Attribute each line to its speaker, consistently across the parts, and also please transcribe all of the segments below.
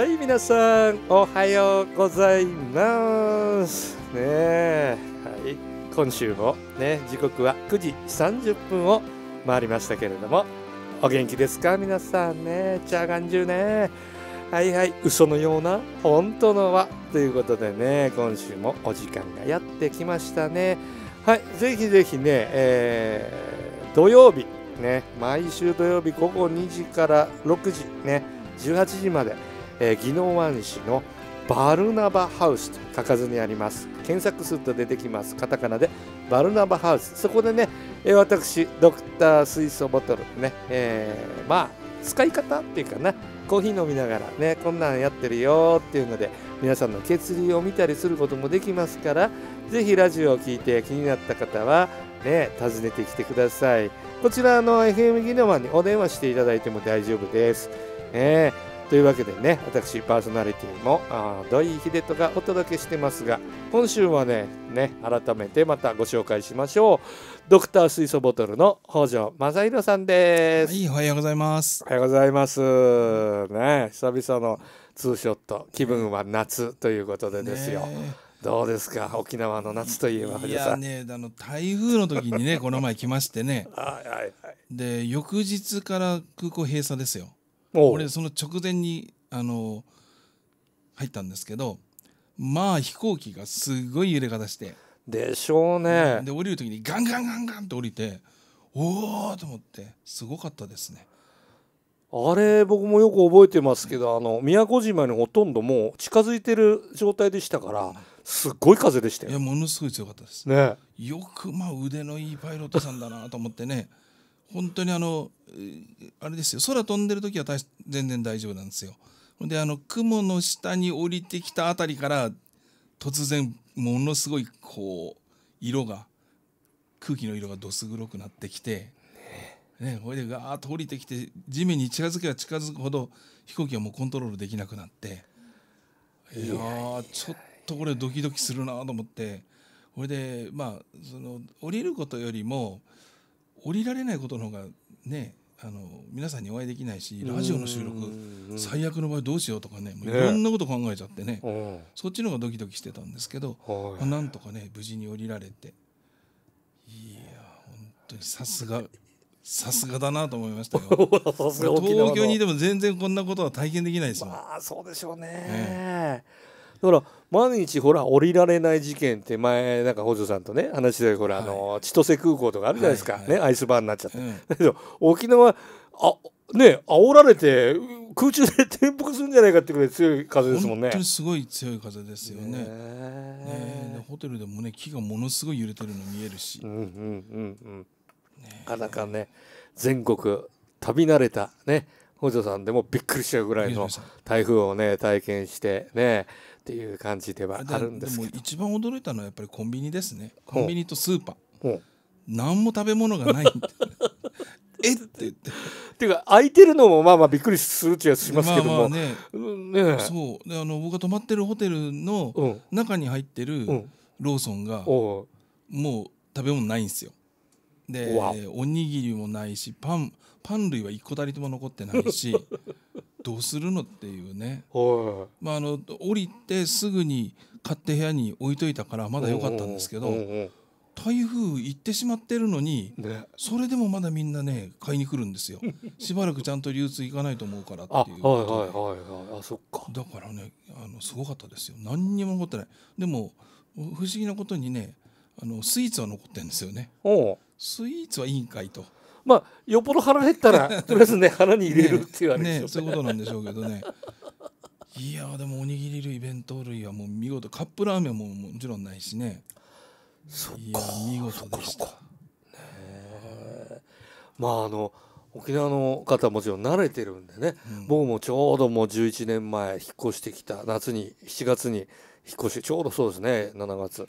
Speaker 1: はい皆さんおはようございます。ねえはい。今週もね時刻は9時30分を回りましたけれどもお元気ですか？皆さんねチャーガンジュね。はいはい嘘のような本当のはということでね今週もお時間がやってきましたね。はいぜひぜひね、えー、土曜日ね毎週土曜日午後2時から6時ね18時まで、えー、宜野湾市のバルナバハウスと書かずにあります。検索すると出てきます。カタカナでバルナバハウス。そこでね、え、私ドクター水素ボトルね、えー、まあ使い方っていうかな。コーヒー飲みながらねこんなんやってるよっていうので皆さんの血流を見たりすることもできますからぜひラジオを聴いて気になった方はね訪ねてきてください。こちらの FM ギノマンにお電話していただいても大丈夫です。ね。というわけでね私パーソナリティも土井秀人がお届けしてますが今週はねね改めてまたご紹介しましょう。ドクター水素ボトルの北条正弘さんです。
Speaker 2: はいおはようございます。
Speaker 1: おはようございます。ね久々のツーショット気分は夏ということでですよ、どうですか？沖縄の夏といえば
Speaker 2: いやねあの台風の時にねこの前来ましてね。
Speaker 1: はいはいはい。
Speaker 2: で翌日から空港閉鎖ですよ俺その直前にあの入ったんですけどまあ飛行機がすごい揺れ方して。
Speaker 1: でしょうね。
Speaker 2: で降りる時にガンガンガンガンって降りておおと思ってすごかったですね。
Speaker 1: あれ僕もよく覚えてますけどあの宮古島にほとんどもう近づいてる状態でしたからすっごい風でしたよ。
Speaker 2: いやものすごい強かったです。
Speaker 1: ね。
Speaker 2: よくまあ腕のいいパイロットさんだなと思ってね本当にあのあれですよ空飛んでる時は全然大丈夫なんですよ。であの雲の下に降りてきたあたりから突然ものすごいこう色が空気の色がどす黒くなってきて、ね、これでガーッと降りてきて地面に近づけば近づくほど飛行機はもうコントロールできなくなっていやちょっとこれドキドキするなと思ってこれでまあその降りることよりも降りられないことの方がねあの皆さんにお会いできないしラジオの収録最悪の場合どうしようとかねいろんなこと考えちゃってねそっちの方がドキドキしてたんですけど、まあ、なんとかね無事に降りられて。いや本当にさすがさすがだなと思いましたよ。東京にいても全然こんなことは体験できないですよ。
Speaker 1: まあそうでしょうね、ねだから毎日ほら降りられない事件って前なんか北条さんとね話してほら、はい、あの千歳空港とかあるじゃないですか、はいはい、ねアイスバーになっちゃって、うん、だけど沖縄あね煽られて空中で転覆するんじゃないかっていうぐらい強い風ですもんね。
Speaker 2: 本当にすごい強い風ですよね。ねホテルでもね木がものすごい揺れてるの見えるし、うんうん
Speaker 1: うんうん、なかなかね全国旅慣れたね北条さんでもびっくりしちゃうぐらいの台風をね体験してねっていう感じではあるんですけど。
Speaker 2: でも一番驚いたのはやっぱりコンビニですね。コンビニとスーパー。何も食べ物がない えっ？て言って。
Speaker 1: っていうか空いてるのもまあまあびっくりするっちゃしますけども、まあ、まあ
Speaker 2: ね。ねそう。であの僕が泊まってるホテルの中に入ってるローソンがもう食べ物ないんですよ。でおにぎりもないしパンパン類は一個たりとも残ってないし どうするのっていうね、まあ、あの降りてすぐに買って部屋に置いといたからまだ良かったんですけど台風行ってしまってるのに、ね、それでもまだみんなね買いに来るんですよ。しばらくちゃんと流通いかないと思うからっていうだからねあのすごかったですよ。何にも残ってない。でも不思議なことにねあのスイーツは残ってるんですよね。スイーツはいいんかいと
Speaker 1: まあよっぽど腹減ったら とりあえずね腹に入れるっていうあれ
Speaker 2: ね。ねそういうことなんでしょうけどね。いやでもおにぎり類弁当類はもう見事カップラーメンももちろんないしね。いや見事でした。ね
Speaker 1: まああの沖縄の方はもちろん慣れてるんでね、うん、僕もちょうどもう11年前引っ越してきた夏に7月に引っ越してちょうどそうですね7月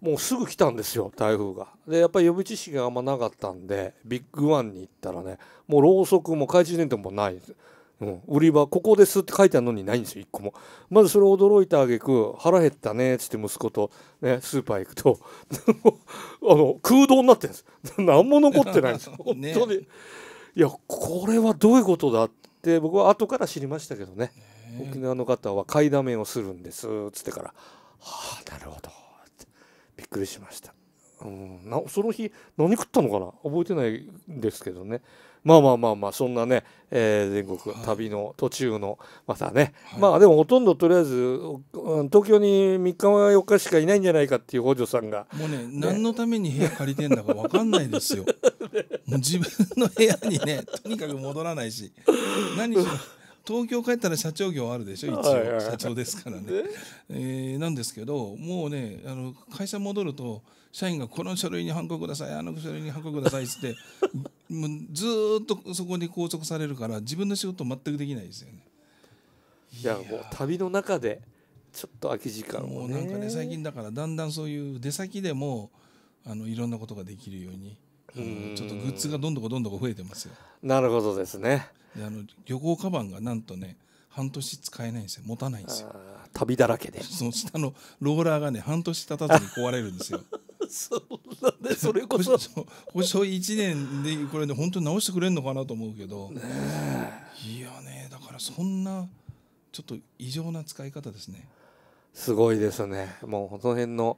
Speaker 1: もうすぐ来たんですよ台風が。でやっぱり予備知識があんまなかったんでビッグワンに行ったらねもうろうそくも懐中電灯もないんです。うん、売り場ここですって書いてあるのにないんですよ一個も。まずそれ驚いたあげく腹減ったねっつって息子と、ね、スーパー行くと あの空洞になってるんです。何も残ってないんです 本当に。いやこれはどういうことだって僕は後から知りましたけどね。沖縄の方は買いだめをするんですつってから。はあなるほどびっくりしました、うん、なその日何食ったのかな？覚えてないんですけどね。まあまあまあまあそんなね、えー全国
Speaker 2: はい。
Speaker 1: 旅の途中のまたね、
Speaker 2: はい。
Speaker 1: まあでもほとんどとりあえずうん東京に3日4日しかいないんじゃないかっていう補助さんが。
Speaker 2: もうね何のために部屋借りてんだか分かんないですよ。もう自分の部屋にねとにかく戻らないし。何しろ東京帰ったら社長業あるでしょ一応社長ですからね。えーなんですけどもうねあの会社戻ると社員がこの書類にハンコくださいあの書類にハンコくださいっつって もうずーっとそこに拘束されるから自分の仕事全くできないですよね。
Speaker 1: いやもう旅の中でちょっと空き時間ね
Speaker 2: うなんかね最近だからだんだんそういう出先でもあのいろんなことができるようにちょっとグッズがどんどこどんどこ増えてますよ。
Speaker 1: なるほどですね
Speaker 2: であの旅行カバンがなんとね半年使えないんですよ持たないんですよ。
Speaker 1: 旅だらけで
Speaker 2: その下のローラーがね半年経たずに壊れるんですよ。
Speaker 1: そんでそれこそ
Speaker 2: 保証保証1年でこれね本当に直してくれるのかなと思うけど、いやねだからそんなちょっと異常な使い方ですね。
Speaker 1: すごいですねもうその辺の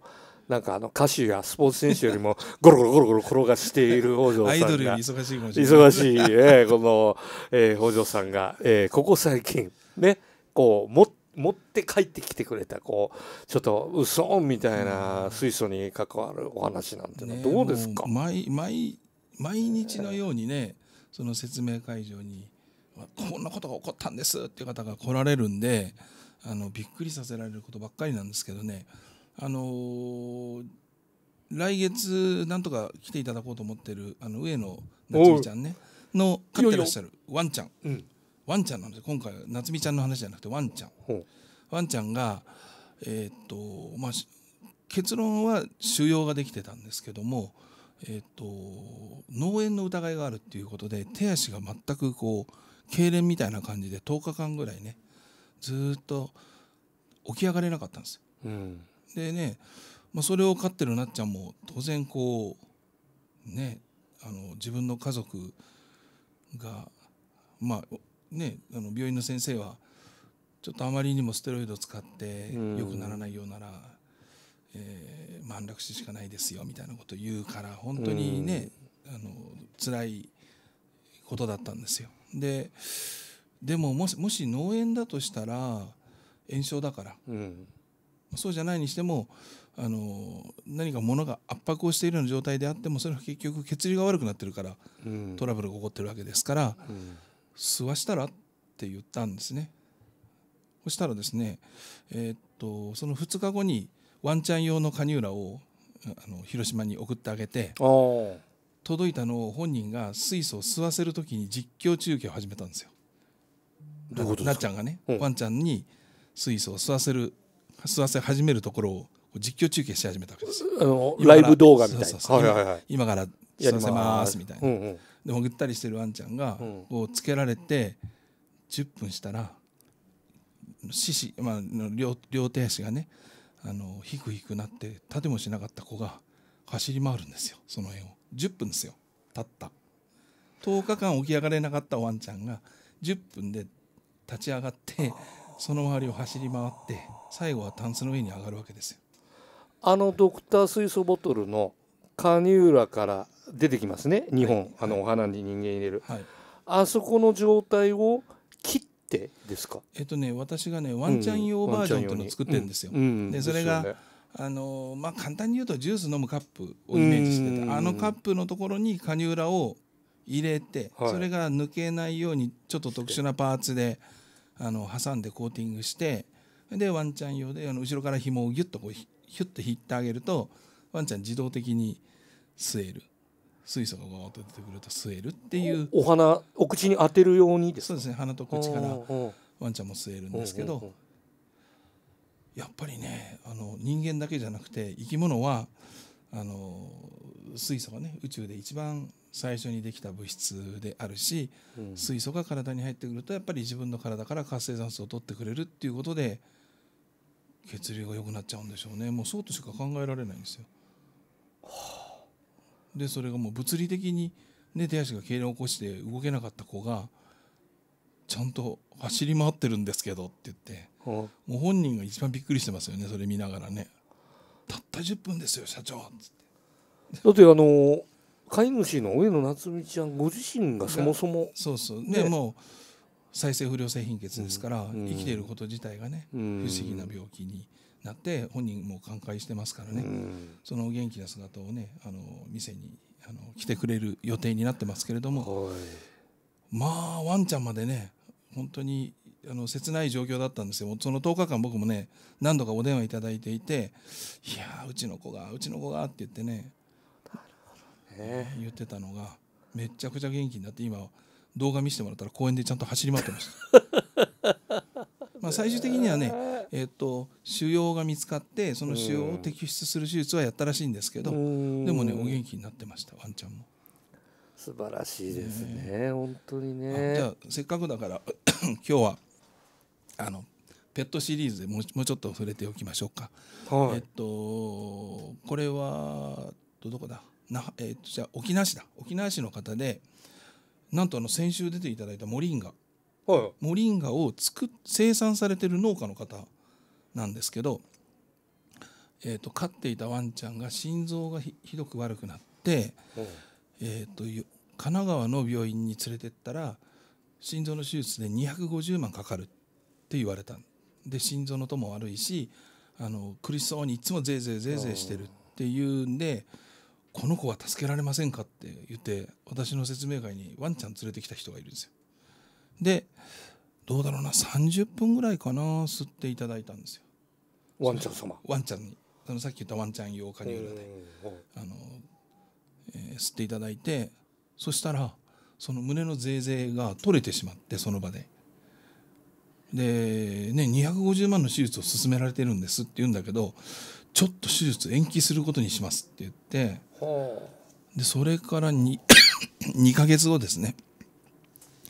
Speaker 1: なんかあの歌手やスポーツ選手よりも ゴロゴロゴロゴロ転がしている北条さんが。
Speaker 2: アイドルより忙しいかもしれない。
Speaker 1: 忙しい、えーこの、えー、北条さんが、えーここ最近ねこうも持って帰ってきてくれたこうちょっとうそみたいな水素に関わるお話なんてのは
Speaker 2: ね
Speaker 1: どうですか、
Speaker 2: もう毎毎毎日のようにねその説明会場にこんなことが起こったんですっていう方が来られるんであのびっくりさせられることばっかりなんですけどねあのー来月なんとか来ていただこうと思ってるあの上野夏美ちゃんねの飼ってらっしゃるワンちゃん。
Speaker 1: うん。
Speaker 2: ワンちゃんなんですよ。今回は夏美ちゃんの話じゃなくてワンちゃん。ワンちゃんがえーっとまあし結論は腫瘍ができてたんですけどもえーっと脳炎の疑いがあるっていうことで手足が全くこう痙攣みたいな感じで10日間ぐらいねずーっと起き上がれなかったんですよ。
Speaker 1: うん
Speaker 2: でね、まあ、それを飼ってるなっちゃんも当然こうねあの自分の家族がまあねあの病院の先生はちょっとあまりにもステロイドを使って
Speaker 1: うん。
Speaker 2: 良くならないようなら、えー、まあ安楽死しかないですよみたいなことを言うから本当にね、あの辛いことだったんですよ。ででももしもし脳炎だとしたら炎症だから。
Speaker 1: うん
Speaker 2: そうじゃないにしてもあの何か物が圧迫をしているような状態であってもそれは結局血流が悪くなってるから
Speaker 1: うん。
Speaker 2: トラブルが起こってるわけですから
Speaker 1: うん
Speaker 2: 吸わしたらって言ったんですね。そしたらですねえーっとその2日後にワンちゃん用のカニューラをあの広島に送ってあげて届いたのを本人が水素を吸わせる時に実況中継を始めたんですよ。
Speaker 1: どういうこと
Speaker 2: なっちゃんがね、
Speaker 1: うん。
Speaker 2: ワンちゃんに水素を吸わせる吸わせ始めるところを実況中継し始めたわけです。
Speaker 1: あのライブ動画みたいな。
Speaker 2: 今から
Speaker 1: や
Speaker 2: 吸わせ
Speaker 1: りま
Speaker 2: ますすみたいな、
Speaker 1: うんうん。
Speaker 2: でもぐったりしてるワンちゃんが
Speaker 1: うん
Speaker 2: こうつけられて10分したら四肢、まあ、両両手足がねあのヒクヒクなって立てもしなかった子が走り回るんですよ。その辺を。10分ですよ。たった。10日間起き上がれなかったワンちゃんが10分で立ち上がってその周りを走り回って最後はタンスの上に上がるわけですよ。
Speaker 1: あのドクター水素ボトルのカニューラから出てきますね。2本、あのお花に人間入れる。
Speaker 2: はい。
Speaker 1: あそこの状態を切ってですか？
Speaker 2: えっとね私がねワンちゃん用バージョンっていうのを作ってるんですよ、
Speaker 1: うんうん
Speaker 2: でそれがあのまあ簡単に言うとジュース飲むカップをイメージして
Speaker 1: うん
Speaker 2: てあのカップのところにカニューラを入れて、
Speaker 1: はい。
Speaker 2: それが抜けないようにちょっと特殊なパーツであの挟んでコーティングしてでワンちゃん用であの後ろから紐をギュッとこうひヒュッと引ってあげるとワンちゃん自動的に吸える。水素がゴーッと出てくると吸えるっていう。
Speaker 1: お花お口に当てるようにですか？
Speaker 2: そうですね。鼻と口からワンちゃんも吸えるんですけどやっぱりねあの人間だけじゃなくて生き物はあの水素がね宇宙で一番最初にできた物質であるし、
Speaker 1: うん。
Speaker 2: 水素が体に入ってくるとやっぱり自分の体から活性酸素を取ってくれるっていうことで血流が良くなっちゃうんでしょうね。もうそうとしか考えられないんですよ。でそれがもう物理的に、ね、手足が痙攣を起こして動けなかった子がちゃんと走り回ってるんですけどって言ってもう本人が一番びっくりしてますよねそれ見ながらね。たった10分ですよ社長。っつって。
Speaker 1: だってあの飼い主の上野夏美ちゃんご自身がそもそも
Speaker 2: そうそう。
Speaker 1: ね
Speaker 2: でもう再生不良性貧血ですから、
Speaker 1: うん。
Speaker 2: 生きていること自体がね、
Speaker 1: 不
Speaker 2: 不思議な病気になって本人も寛解してますからね、
Speaker 1: うん。
Speaker 2: その元気な姿をねあの店にあの来てくれる予定になってますけれども。
Speaker 1: はい。
Speaker 2: まあワンちゃんまでね本当にあの切ない状況だったんですよ。その10日間僕もね何度かお電話いただいていて「いやーうちの子がうちの子が」って言ってね
Speaker 1: ね
Speaker 2: 言ってたのがめっちゃくちゃ元気になって今動画見せてもらったら公園でちゃんと走り回ってました。まあ最終的にはね、えっと腫瘍が見つかってその腫瘍を摘出する手術はやったらしいんですけど、
Speaker 1: うん
Speaker 2: でもねお元気になってましたワンちゃんも。
Speaker 1: 素晴らしいですね本当に
Speaker 2: あ
Speaker 1: ね
Speaker 2: じゃあせっかくだから 今日はあのペットシリーズでもうもうちょっと触れておきましょうか。
Speaker 1: はい
Speaker 2: えっとこれはどどこだ？な、えっとじゃあ沖縄市だ。沖縄市の方でなんとあの先週出ていただいたモリンガ。
Speaker 1: はい
Speaker 2: モリンガを作っ生産されてる農家の方なんですけど、えっと飼っていたワンちゃんが心臓がひひどく悪くなって、えっとよ神奈川の病院に連れてったら心臓の手術で250万かかるって言われたで心臓の音も悪いしあの苦しそうにいつもぜいぜいぜいぜいしてるっていうんでこの子は助けられませんかって言って私の説明会にワンちゃん連れてきた人がいるんですよ。でどうだろうな30分ぐらいかな吸っていただいたんですよ
Speaker 1: ワンちゃん様
Speaker 2: ワンちゃんにそのさっき言ったワンちゃん用カニューラで。あの、えー吸っていただいてそしたらその胸のゼーゼーが取れてしまってその場で。でね250万の手術を勧められてるんですって言うんだけどちょっと手術延期することにしますって言って
Speaker 1: は
Speaker 2: でそれから2 2 ヶ月後ですね。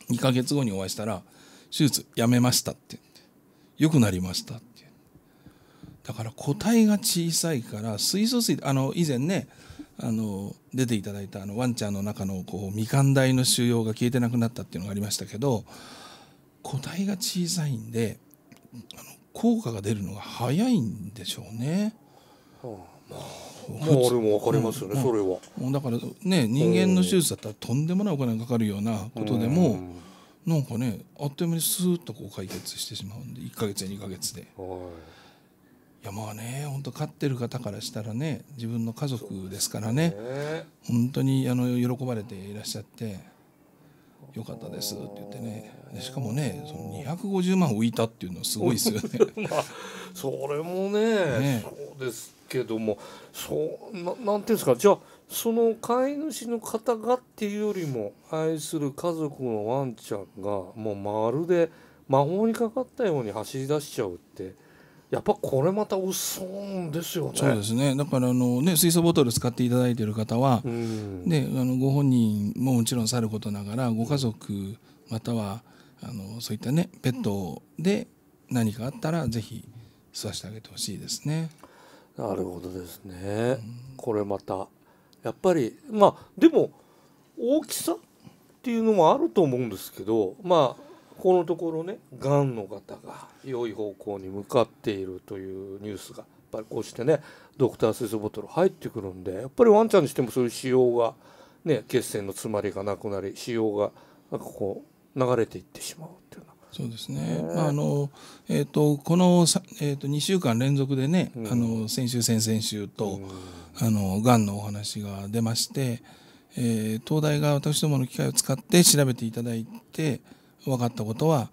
Speaker 2: 2ヶ月後にお会いしたら手術やめましたって言って良くなりましたって言って。だから個体が小さいから水素水あの以前ねあの出ていただいたあのワンちゃんの中のこうみかん台の腫瘍が消えてなくなったっていうのがありましたけど個体が小さいんであの効果が出るのが早いんでしょうね。
Speaker 1: まあもう俺もわかりますよね、それは
Speaker 2: もうだからね人間の手術だったらとんでもないお金がかかるようなことでも
Speaker 1: ん
Speaker 2: なんかねあっという間にスーッとこう解決してしまうんで1ヶ月や2ヶ月でいやまあね本当飼ってる方からしたらね自分の家族ですからね
Speaker 1: ね
Speaker 2: 本当にあの喜ばれていらっしゃって「よかったです」って言ってねしかもねその250万浮いたっていうのはすごいですよね。
Speaker 1: まあそれもね
Speaker 2: ね
Speaker 1: そうですけどもそうななんていうんですか？じゃあその飼い主の方がっていうよりも愛する家族のワンちゃんがもうまるで魔法にかかったように走り出しちゃうってやっぱこれまた嘘ですよね。
Speaker 2: そうですねだからあの、ね、水素ボトル使っていただいている方は、
Speaker 1: うん
Speaker 2: であのご本人ももちろんさることながらご家族またはあのそういったねペットで何かあったらぜひ吸わせてあげてほしいですね。
Speaker 1: なるほどですね。これまたやっぱりまあでも大きさっていうのもあると思うんですけどまあこのところねがんの方が良い方向に向かっているというニュースがやっぱりこうしてねドクター水素ボトル入ってくるんでやっぱりワンちゃんにしてもそういう腫瘍がね血栓の詰まりがなくなり腫瘍がなんかこう流れていってしまうっていうのは
Speaker 2: そうですね。まああのえっ、とこのさえっ、と2週間連続でね、
Speaker 1: うん。
Speaker 2: あの先週先々週と、
Speaker 1: うん。
Speaker 2: あのがんのお話が出まして、えー東大が私どもの機械を使って調べていただいて分かったことは、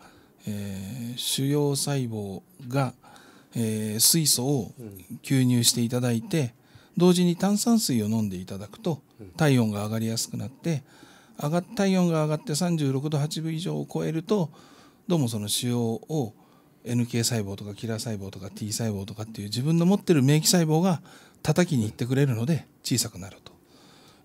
Speaker 2: えー腫瘍細胞が、えー水素を吸入していただいて同時に炭酸水を飲んでいただくと体温が上がりやすくなって上がっ体温が上がって36度8分以上を超えるとどうもその腫瘍を NK 細胞とかキラー細胞とか T 細胞とかっていう自分の持ってる免疫細胞が叩きに行ってくれるので小さくなると。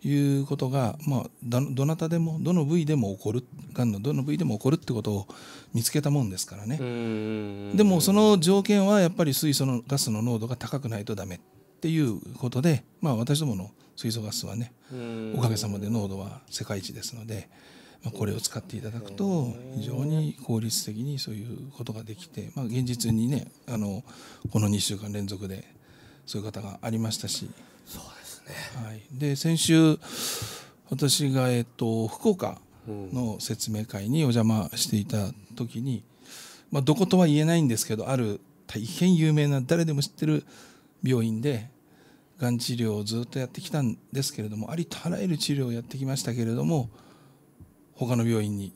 Speaker 2: いうことが、まあ、だどなたでもどの部位でも起こるがんのどの部位でも起こるってことを見つけたもんですからね。
Speaker 1: うん。
Speaker 2: でもその条件はやっぱり水素のガスの濃度が高くないとダメっていうことで、まあ、私どもの水素ガスはね
Speaker 1: うん。
Speaker 2: おかげさまで濃度は世界一ですので、まあ、これを使っていただくと非常に効率的にそういうことができて、まあ、現実にねあのこの2週間連続でそういう方がありましたし。
Speaker 1: そうですね。
Speaker 2: はい、で先週私が、えっと、福岡の説明会にお邪魔していた時に、まあ、どことは言えないんですけどある大変有名な誰でも知ってる病院でがん治療をずっとやってきたんですけれどもありとあらゆる治療をやってきましたけれども他の病院に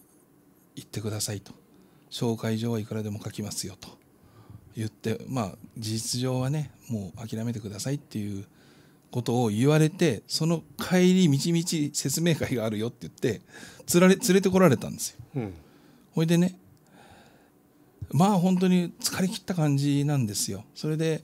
Speaker 2: 行ってくださいと紹介状はいくらでも書きますよと言ってまあ事実上はねもう諦めてくださいっていうことを言われてその帰りみちみち説明会があるよって言ってつられ連れてこられたんですよ。
Speaker 1: うん
Speaker 2: ほいでねまあ本当に疲れ切った感じなんですよ。それで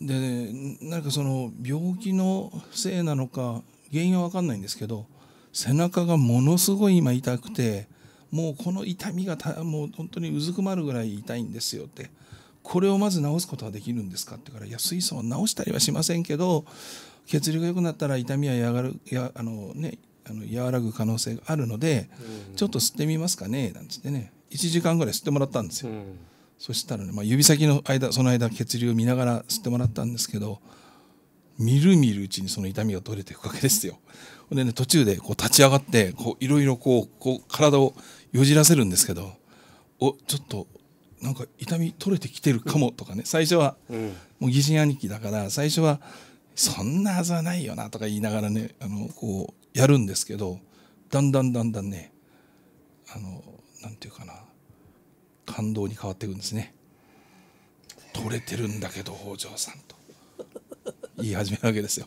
Speaker 2: でなんかその病気のせいなのか原因は分かんないんですけど背中がものすごい今痛くてもうこの痛みがたもう本当にうずくまるぐらい痛いんですよって。これをまず治すことはできるんですかってからいや水素は治したりはしませんけど血流が良くなったら痛みはやがるやあの、ね、あの和らぐ可能性があるので、ちょっと吸ってみますかねなんつってね。1時間ぐらい吸ってもらったんですよ。
Speaker 1: うん。
Speaker 2: そしたらね、まあ、指先の間その間血流を見ながら吸ってもらったんですけどみるみるうちにその痛みが取れていくわけですよ。でね途中でこう立ち上がってこういろいろこうこう体をよじらせるんですけどおちょっとなんか痛み取れてきてるかもとかね最初はもう疑心兄貴だから最初はそんなはずはないよなとか言いながらねあのこうやるんですけどだんだんだんだんねあのなんていうかな感動に変わっていくんですね。取れてるんだけど北条さんと言い始めるわけですよ。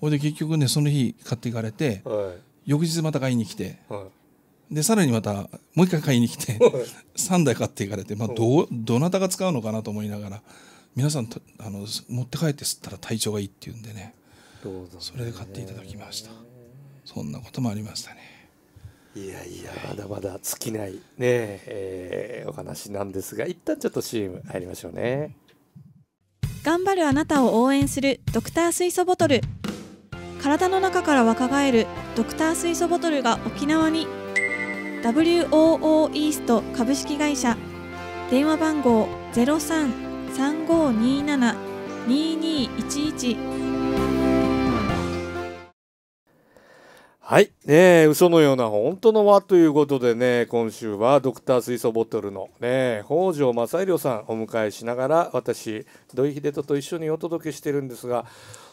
Speaker 2: ほいで結局ねその日買っていかれて
Speaker 1: は
Speaker 2: 翌日また買いに来て
Speaker 1: い。は
Speaker 2: でさらにまたもう一回買いに来て3台買っていかれて、まあ、どうどなたが使うのかなと思いながら皆さんとあの持って帰って吸ったら体調がいいっていうんでね
Speaker 1: いどうぞ
Speaker 2: それで買っていただきました。そんなこともありましたね。
Speaker 1: いやいやまだまだ尽きないねえーお話なんですが一旦ちょっと CM 入りましょうね
Speaker 3: 頑張るあなたを応援するドクター水素ボトル。体の中から若返るドクター水素ボトルが沖縄に。WOO イースト株式会社。電話番号0335272211
Speaker 1: はい。ねえ嘘のような本当の輪ということでね今週はドクター水素ボトルのね北条正宏さんお迎えしながら私土井秀人と一緒にお届けしてるんですが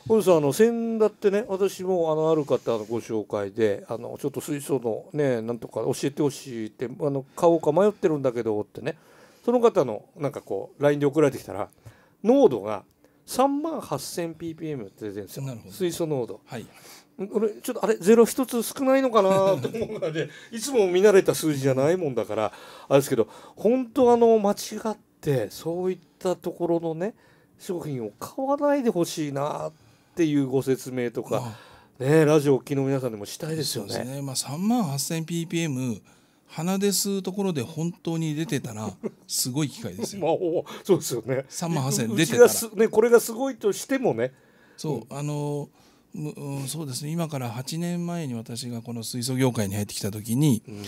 Speaker 1: 本さんあの先だってね私もあのある方のご紹介であのちょっと水素のねなんとか教えてほしいってあの買おうか迷ってるんだけどってねその方のなんかこう LINE で送られてきたら濃度が3万 8000ppm って出てるんですよ。水素濃度。
Speaker 2: はい
Speaker 1: 俺ちょっとあれゼロ一つ少ないのかな？と思うからねいつも見慣れた数字じゃないもんだからあれですけど本当あの間違ってそういったところのね商品を買わないでほしいなっていうご説明とか、
Speaker 2: ま
Speaker 1: ねラジオを機の皆さんでもしたいですよね。
Speaker 2: そうですね、まあ、3万 8000ppm 鼻で吸うところで本当に出てたら すごい機械ですよ
Speaker 1: まあ、おそうですよね。
Speaker 2: 3万8000
Speaker 1: う
Speaker 2: 出てたら
Speaker 1: ちがすねこれがすごいとしてもね。
Speaker 2: そうあのむうんそうですね。今から8年前に私がこの水素業界に入ってきた時に、
Speaker 1: うん。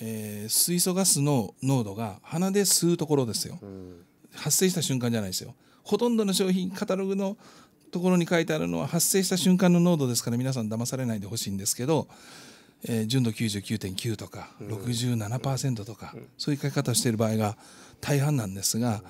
Speaker 2: えー水素ガスの濃度が鼻で吸うところですよ。
Speaker 1: うん。
Speaker 2: 発生した瞬間じゃないですよ。ほとんどの商品カタログのところに書いてあるのは発生した瞬間の濃度ですから皆さん騙されないでほしいんですけど、えー純度99.9とか67%とか、そういう書き方をしている場合が大半なんですが、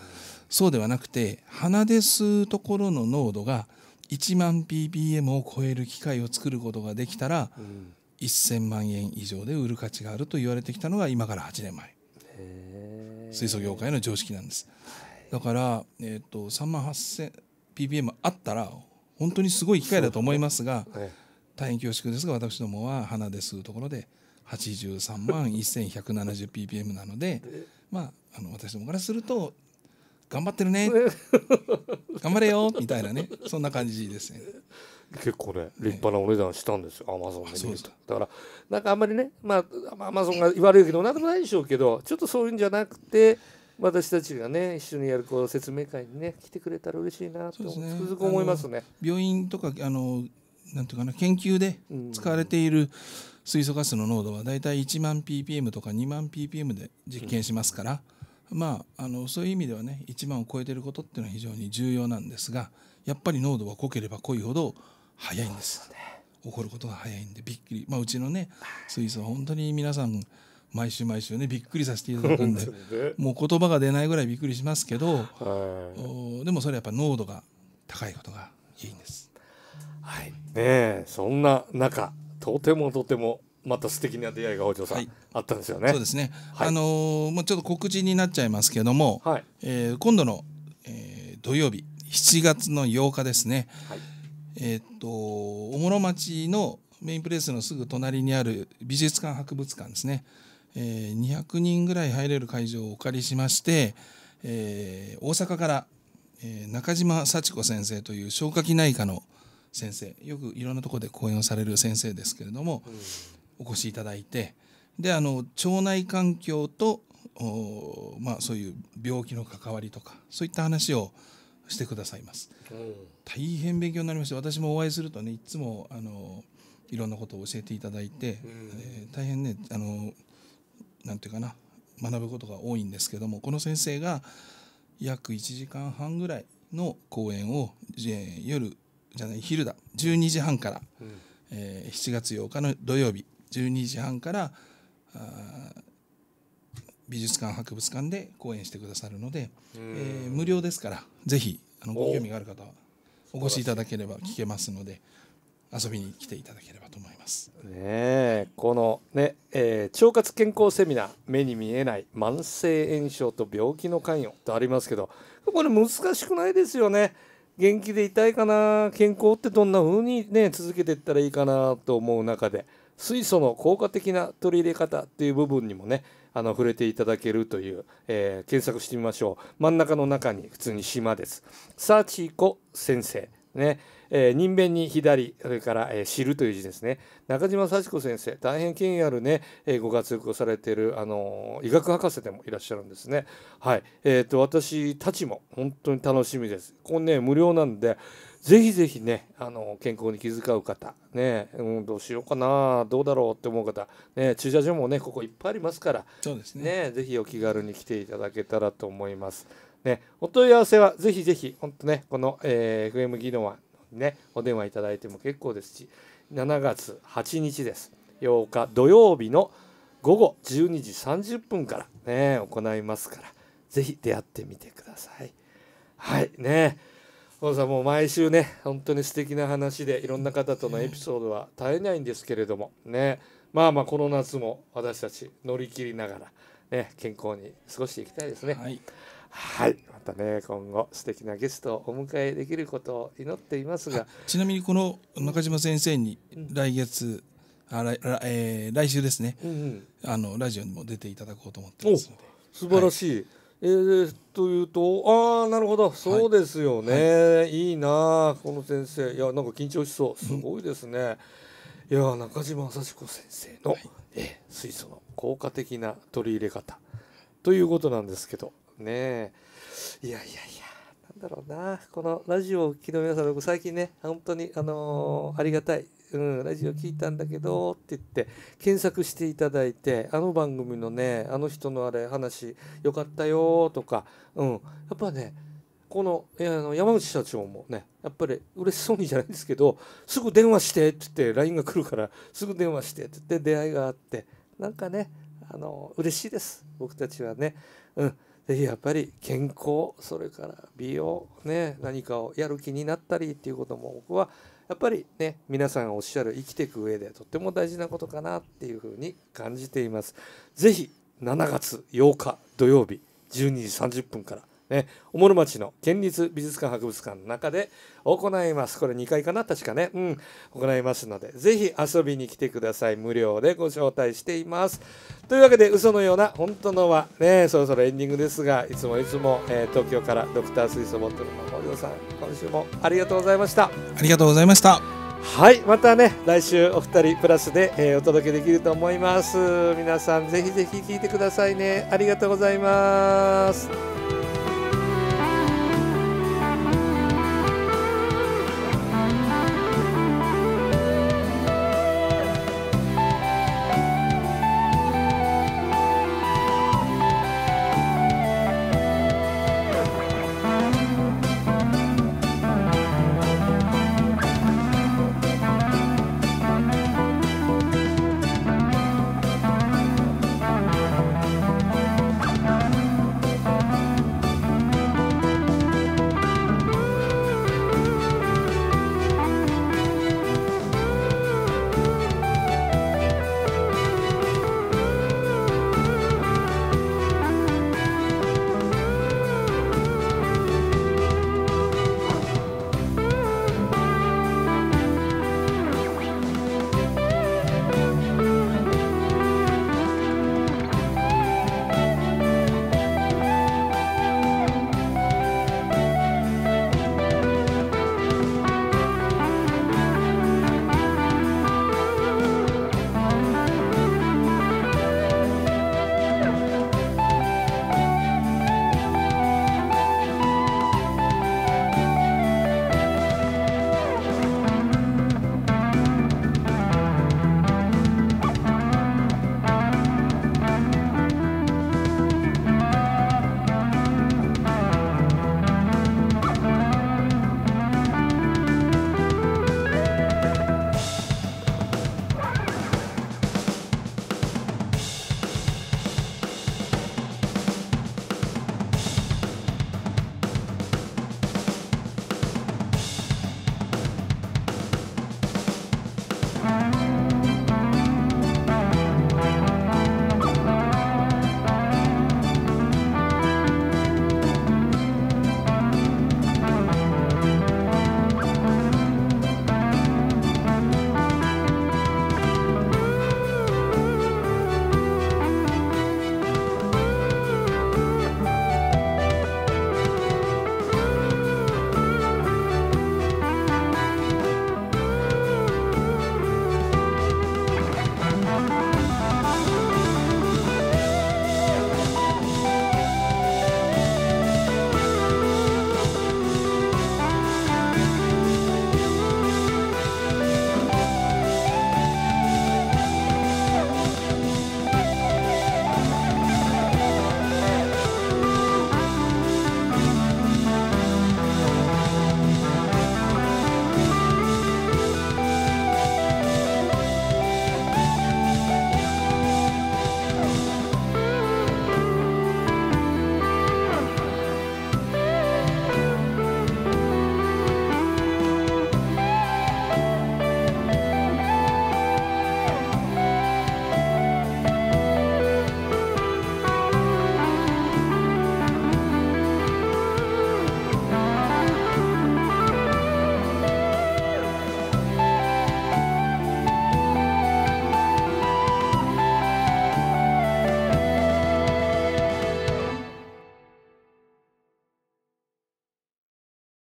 Speaker 2: そうではなくて鼻で吸うところの濃度が1万 ppm を超える機械を作ることができたら
Speaker 1: うん。
Speaker 2: 1000万円以上で売る価値があると言われてきたのが今から8年前。水素業界の常識なんです。だから、えー、と3万 8000ppm あったら本当にすごい機械だと思いますが
Speaker 1: ね。
Speaker 2: 大変恐縮ですが私どもは鼻で吸うところで83万 1170ppm なのでまああの私どもからすると頑張ってるね。頑張れよ。みたいなね。そんな感じですね。
Speaker 1: 結構ね立派なお値段したんですよ。アマゾンで見だからなんかあんまりねまあアマゾンが言われるけどなんでもないでしょうけどちょっとそういうんじゃなくて私たちがね一緒にやるこう説明会にね来てくれたら嬉しいなとつくづく思いますね。
Speaker 2: 病院とかあのなんていうかな研究で
Speaker 1: うん。
Speaker 2: 使われている水素ガスの濃度はだいたい1万 ppm とか2万 ppm で実験しますから、まああのそういう意味ではね1万を超えていることっていうのは非常に重要なんですがやっぱり濃度は濃ければ濃いほど早いんです。起こることが早いんでびっくり、まあ、うちのね水素は本当に皆さん毎週毎週ねびっくりさせていただくんで もう言葉が出ないぐらいびっくりしますけど
Speaker 1: はい。
Speaker 2: おでもそれはやっぱ濃度が高いことがいいんです。
Speaker 1: はい、ねえそんな中とてもとてもまた素敵な出会いが北条さん、
Speaker 2: はい。
Speaker 1: あったんですよね。
Speaker 2: そうですね、
Speaker 1: はい。
Speaker 2: あのーもうちょっと告知になっちゃいますけども、
Speaker 1: はい。
Speaker 2: えー今度の、えー土曜日7月の8日ですね、
Speaker 1: はい。
Speaker 2: えーっと小諸町のメインプレイスのすぐ隣にある美術館博物館ですね、えー200人ぐらい入れる会場をお借りしまして、えー大阪から、えー中島幸子先生という消化器内科の先生よくいろんなところで講演をされる先生ですけれども、お越しいただいてであの腸内環境とおまあ、そういう病気の関わりとかそういった話をしてくださいます。
Speaker 1: うん。
Speaker 2: 大変勉強になりました私もお会いするとねいつもあのいろんなことを教えていただいて、
Speaker 1: うん。
Speaker 2: えー大変ねあのなんていうかな学ぶことが多いんですけどもこの先生が約1時間半ぐらいの講演を、えー夜じゃない昼だ12時半から、
Speaker 1: うん。
Speaker 2: えー7月8日の土曜日12時半から美術館博物館で講演してくださるので、えー無料ですからぜひあのご興味がある方はお越しいただければ聞けますので遊びに来ていただければと思います。
Speaker 1: ねえこのね、えー腸活健康セミナー目に見えない慢性炎症と病気の関与とありますけどこれ難しくないですよね。元気でいたいかな健康ってどんな風にね続けていったらいいかなと思う中で水素の効果的な取り入れ方っていう部分にもねあの触れていただけるという、えー検索してみましょう。真ん中の中に普通に島です。サーチコ先生。ね。えー人弁に左それから、えー知るという字ですね。中島幸子先生。大変権威あるね、えーご活躍をされている、あのー医学博士でもいらっしゃるんですね。はい。えー、と私たちも本当に楽しみです。これね無料なんでぜひぜひね、あの健康に気遣う方、ね、うん、どうしようかな、どうだろうって思う方、ね、駐車場もね、ここいっぱいありますから、
Speaker 2: そうですね
Speaker 1: ね、ぜひお気軽に来ていただけたらと思います。ね、お問い合わせはぜひぜひ、本当ね、この、えー FM 技能はね、お電話いただいても結構ですし、7月8日です。8日土曜日の午後12時30分からね、行いますから、ぜひ出会ってみてください。はい、ね。小野さんもう毎週ね本当に素敵な話でいろんな方とのエピソードは絶えないんですけれどもね。まあまあこの夏も私たち乗り切りながらね健康に過ごしていきたいですね。
Speaker 2: はい、
Speaker 1: はい。またね今後素敵なゲストをお迎えできることを祈っていますが。
Speaker 2: ちなみにこの中島先生に来月、あ来来えー来週ですね。
Speaker 1: うんうん。
Speaker 2: あのラジオにも出ていただこうと思ってますので。
Speaker 1: 素晴らしい、えーというとああなるほど。そうですよね、い、いなあこの先生。いやなんか緊張しそう。すごいですね、いや中島幸子先生の、えー水素の効果的な取り入れ方。ということなんですけど。ねいやいやいやなんだろうな。このラジオをお聞きの皆さん僕最近ね本当にあのーありがたい、うん、ラジオ聞いたんだけどって言って検索していただいてあの番組のねあの人のあれ話よかったよとか、うん、やっぱねこのあの山口社長もねやっぱり嬉しそうにじゃないんですけどすぐ電話してって言って LINE が来るからすぐ電話してって言って出会いがあってなんかねあの嬉しいです。僕たちはね。うん。ぜひやっぱり健康それから美容ね何かをやる気になったりっていうことも僕はやっぱりね皆さんがおっしゃる生きていく上でとっても大事なことかなっていうふうに感じています。ぜひ7月8日土曜日12時30分からね、小諸町の県立美術館博物館の中で行います。これ2回かな？確かね。うん。行いますので、ぜひ遊びに来てください。無料でご招待しています。というわけで、嘘のような本当のは、ね、そろそろエンディングですが、いつもいつも、えー東京からドクター水素ボトルの森尾さん、今週もありがとうございました。
Speaker 2: ありがとうございました
Speaker 1: はい、またね、来週お二人プラスで、えーお届けできると思います。皆さん、ぜひぜひ聞いてくださいね。ありがとうございます。